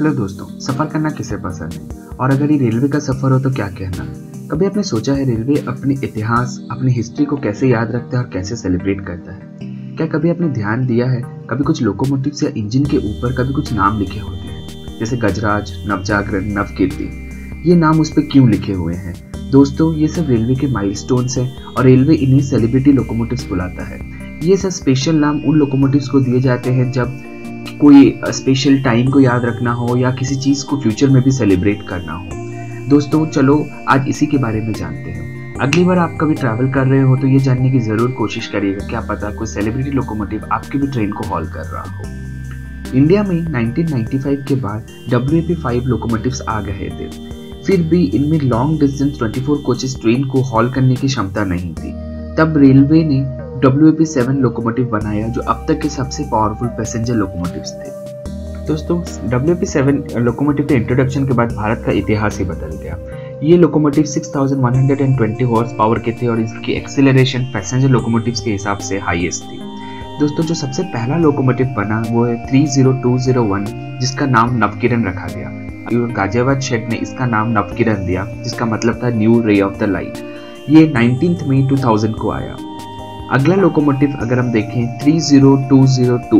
Hello दोस्तों, सफ़र करना किसे पसंद है? और अगर ये रेलवे का सफ़र हो तो क्या कहना? कभी आपने सोचा है रेलवे अपने इतिहास, अपनी हिस्ट्री को कैसे याद रखता है और कैसे सेलिब्रेट करता है? क्या कभी आपने ध्यान दिया है, कभी कुछ लोकोमोटिव या इंजन के ऊपर कभी कुछ नाम लिखे होते हैं? जैसे गजराज, नवजागरण, नवकीर्ति। ये नाम उस पर क्यों लिखे हुए हैं? दोस्तों, ये सब रेलवे के माइलस्टोन्स हैं और रेलवे इन्हें सेलिब्रिटी लोकोमोटिव्स बुलाता है। ये सब स्पेशल नाम उन लोकोमोटिव्स को दिए जाते हैं जब कोई स्पेशल टाइम को याद रखना हो या किसी चीज़ को फ्यूचर में भी सेलिब्रेट करना हो। दोस्तों, चलो, आज इसी के बारे में जानते हैं। अगली बार आप कभी ट्रैवल कर रहे हो तो ये जानने की ज़रूर कोशिश करिएगा क्या पता कोई सेलिब्रिटी लोकोमोटिव आपकी भी ट्रेन को हॉल कर रहा हो। इंडिया में 1995 के बाद डब्ल्यू पी फाइव लोकोमोटिव्स आ गए थे। फिर भी इनमें लॉन्ग डिस्टेंस 24 कोचेस ट्रेन को हॉल करने की क्षमता नहीं थी। तब रेलवे ने डब्ल्यू पी सेवन लोकोमोटिव बनाया, जो अब तक के सबसे पावरफुल पैसेंजर लोकोमोटिव थे। दोस्तों डब्ल्यू पी सेवन लोकोमोटिव के इंट्रोडक्शन के बाद भारत का इतिहास ही बदल गया। ये लोकोमोटिव 6120 हॉर्स पावर के थे और इसकी एक्सेलरेशन पैसेंजर लोकोमोटिव के हिसाब से हाईएस्ट थी। दोस्तों, जो सबसे पहला लोकोमोटिव बना, वो है 30201 जिसका नाम नवकिरण रखा गया। गाजियाबाद शेड ने इसका नाम नवकिरण दिया, जिसका मतलब था न्यू रे ऑफ़ द लाइट ये 19th मई 2000 को आया। अगला लोकोमोटिव अगर हम देखें 30202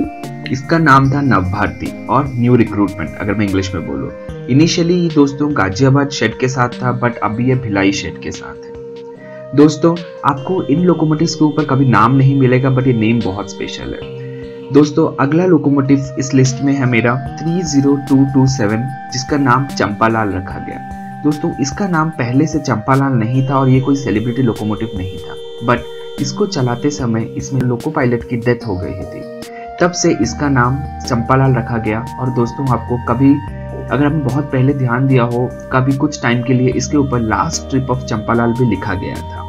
इसका नाम था नव भारती और न्यू रिक्रूटमेंट अगर मैं इंग्लिश में बोलूँ। इनिशियली दोस्तों, गाजियाबाद शेड के साथ था बट अभी ये भिलाई शेड के साथ है। दोस्तों, आपको इन लोकोमोटिव्स के ऊपर कभी नाम नहीं मिलेगा बट ये नेम बहुत स्पेशल है। दोस्तों, अगला लोकोमोटिव इस लिस्ट में है मेरा 30227 जिसका नाम चंपालाल रखा गया। दोस्तों, इसका नाम पहले से चंपालाल नहीं था और ये कोई सेलिब्रिटी लोकोमोटिव नहीं था। बट इसको चलाते समय इसमें लोको पायलट की डेथ हो गई थी। तब से इसका नाम चंपालाल रखा गया और दोस्तों, आपको कभी अगर आपने बहुत पहले ध्यान दिया हो, कभी कुछ टाइम के लिए इसके ऊपर लास्ट ट्रिप ऑफ़ चंपालाल भी लिखा गया था।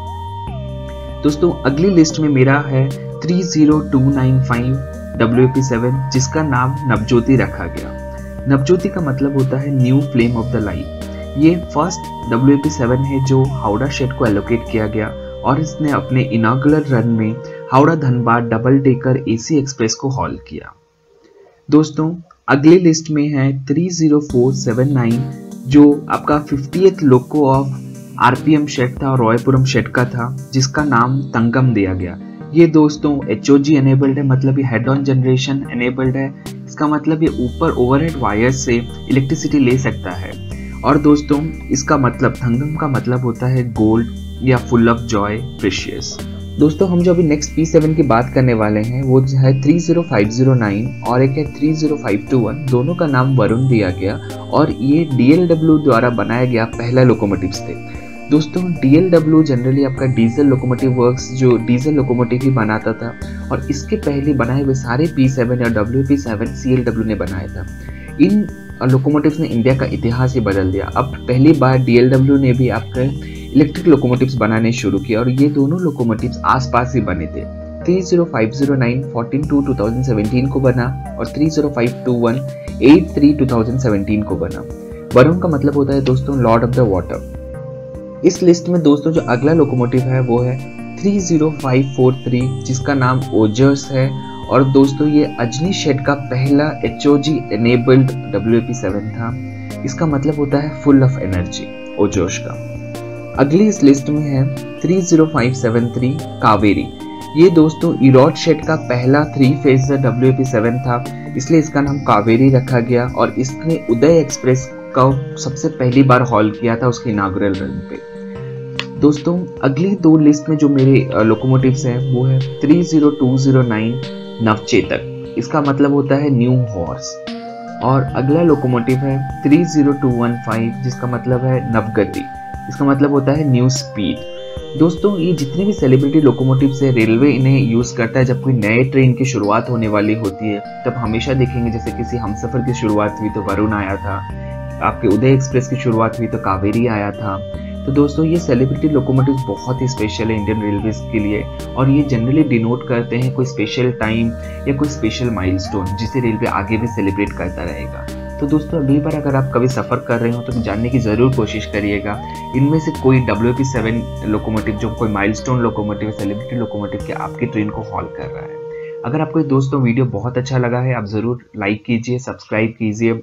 दोस्तों, अगली लिस्ट में मेरा है 30295 WP7 जिसका नाम नवज्योति रखा गया। नवज्योति का मतलब होता है new flame of the light ये फ़र्स्ट WP7 है जो हावड़ा शेड को एलोकेट किया गया और इसने अपने इनागुलर रन में Howrah Dhanbad double decker AC express को हॉल किया। दोस्तों, अगली लिस्ट में है 30479 जो आपका fifty loco of RPM shed था रॉयपुरम शेड का था, जिसका नाम तंगम दिया गया। ये दोस्तों एच ओ जी एनेबल्ड है मतलब ये हेड ऑन जनरेशन एनेबल्ड है। इसका मतलब ये ऊपर ओवरहेड वायर से इलेक्ट्रिसिटी ले सकता है। और दोस्तों, इसका मतलब थंगम का मतलब होता है गोल्ड या फुल ऑफ़ जॉय प्रिशियस दोस्तों, हम जो अभी नेक्स्ट पी सेवन की बात करने वाले हैं, वो है 30509 और एक है 30521 दोनों का नाम वरुण दिया गया और ये डीएलडब्ल्यू द्वारा बनाया गया पहला लोकोमोटिव थे। दोस्तों डीएलडब्ल्यू जनरली आपका डीजल लोकोमोटिव वर्क्स जो डीजल लोकोमोटिव ही बनाता था और इसके पहले बनाए हुए सारे पी सेवन या W P seven C L W ने बनाया था। इन लोकोमोटिव्स ने इंडिया का इतिहास ही बदल दिया। अब पहली बार डीएलडब्ल्यू ने भी आपका इलेक्ट्रिक लोकोमोटिव्स बनाने शुरू किए और ये दोनों लोकोमोटिव्स आसपास ही बने थे। 30509 14 टू 2017 को बना और 30521 83 2017 को बना। वरुण का मतलब होता है दोस्तों लॉर्ड ऑफ़ द वाटर इस लिस्ट में दोस्तों जो अगला लोकोमोटिव है वो है 30543 जिसका नाम ओजर्स है। और दोस्तों, ये अजनी शेड का पहला H O G enabled W P seven था। इसका मतलब होता है फुल ऑफ़ एनर्जी ओजोश का। अगली इस लिस्ट में है 30573 कावेरी। ये दोस्तों इरोड शेड का पहला three phase W P seven था। इसलिए इसका नाम कावेरी रखा गया और इसने उदय एक्सप्रेस का सबसे पहली बार हॉल किया था उसके इनाग्रल रन पे। दोस्तों, अगली दो लिस्ट में जो मेरे लोकोमोटिव्स हैं, वो है 30209 नवचेतक। इसका मतलब होता है न्यू हॉर्स और अगला लोकोमोटिव है 30215 जिसका मतलब है नवगति। इसका मतलब होता है न्यू स्पीड दोस्तों, ये जितने भी सेलिब्रिटी लोकोमोटिव है रेलवे इन्हें यूज़ करता है जब कोई नए ट्रेन की शुरुआत होने वाली होती है, तब हमेशा देखेंगे जैसे किसी हमसफ़र की शुरुआत हुई तो वरुण आया था, आपके उदय एक्सप्रेस की शुरुआत हुई तो कावेरी आया था तो दोस्तों, ये सेलिब्रिटी लोकोमोटिव बहुत ही स्पेशल है इंडियन रेलवेज के लिए और ये जनरली डिनोट करते हैं कोई स्पेशल टाइम या कोई स्पेशल माइलस्टोन जिसे रेलवे आगे भी सेलिब्रेट करता रहेगा। तो दोस्तों, अगली बार अगर आप कभी सफ़र कर रहे हो तो जानने की ज़रूर कोशिश करिएगा। इनमें से कोई डब्ल्यू पी सेवन लोकोमोटिव जो कोई माइलस्टोन लोकोमोटिव सेलिब्रिटी लोकोमोटिव के आपकी ट्रेन को हॉल कर रहा है। अगर आपको दोस्तों वीडियो बहुत अच्छा लगा है, आप ज़रूर लाइक कीजिए सब्सक्राइब कीजिए।